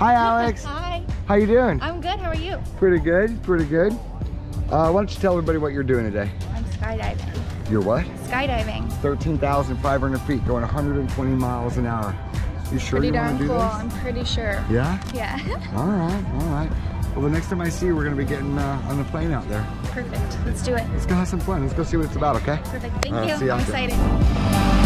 Hi, Alex. Hi. How you doing? I'm good. How are you? Pretty good, pretty good. Uh, why don't you tell everybody what you're doing today? I'm skydiving. You're what? Skydiving. 13,500 feet, going 120 miles an hour. You sure Pretty you want darn to do cool. this? I'm pretty sure. Yeah? Yeah. All right, all right. Well, the next time I see you, we're going to be getting uh, on the plane out there. Perfect. Let's do it. Let's go have some fun. Let's go see what it's about, okay? Perfect. Thank right, you I'm excited.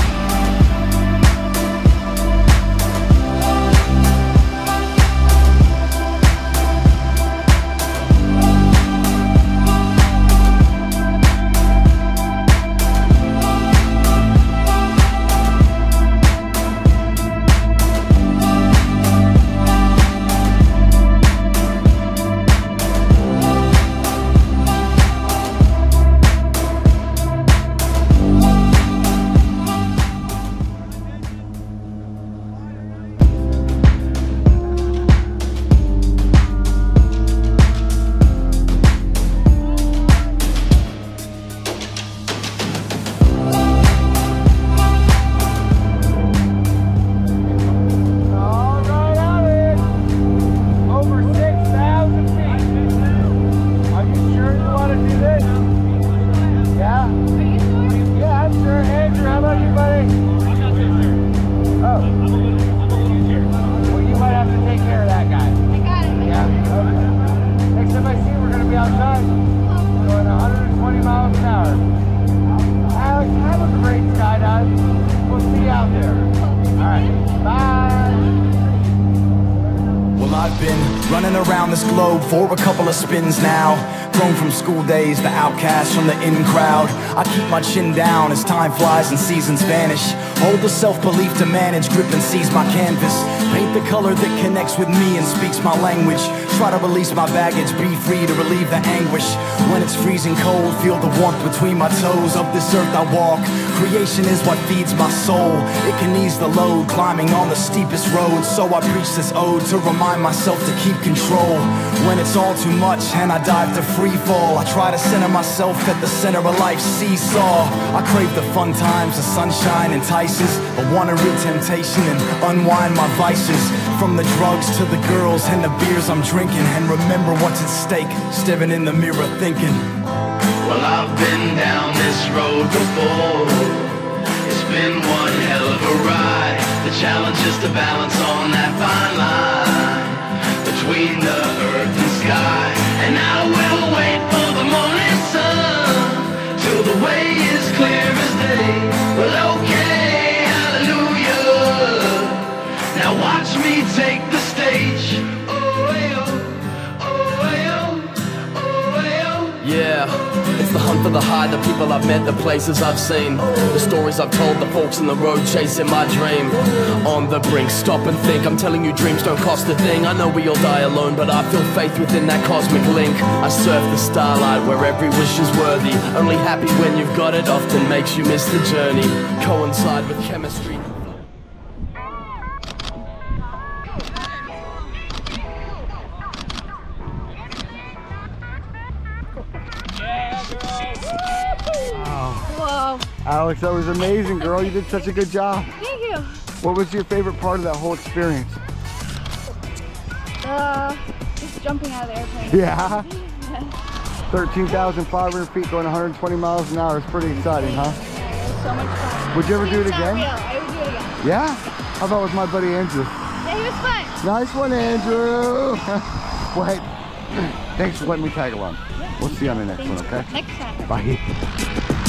I've been running around this globe for a couple of spins now. Grown from school days, the outcast from the in crowd. I keep my chin down as time flies and seasons vanish. Hold the self belief to manage, grip and seize my canvas. Paint the color that connects with me and speaks my language. Try to release my baggage, be free to relieve the anguish. When it's freezing cold, feel the warmth between my toes. Of this earth I walk. Creation is what feeds my soul. It can ease the load, climbing on the steepest road. So I preach this ode to remind myself to keep control. When it's all too much and I dive to free fall, I try to center myself at the center of life's seesaw. I crave the fun times, the sunshine entices. I wanna rid temptation and unwind my vices. From the drugs to the girls and the beers I'm drinking. And remember what's at stake, staring in the mirror thinking. Well, I've been down this road before. It's been one hell of a ride. The challenge is to balance on that fine for the high, the people I've met, the places I've seen, the stories I've told, the folks in the road chasing my dream. On the brink, stop and think. I'm telling you, dreams don't cost a thing. I know we all die alone, but I feel faith within that cosmic link. I surf the starlight where every wish is worthy. Only happy when you've got it often makes you miss the journey. Coincide with chemistry. Whoa. Alex, that was amazing, girl. You did such a good job. Thank you. What was your favorite part of that whole experience? Uh, just jumping out of the airplane. Yeah. 13,500 feet going 120 miles an hour is pretty exciting, huh? It was so much fun. Would you ever do it again? real. I would do it again. Yeah? How about with my buddy Andrew? Yeah, he was fun. Nice one, Andrew. hey, thanks for letting me tag along. We'll see you on the next one, okay? Next time. Bye.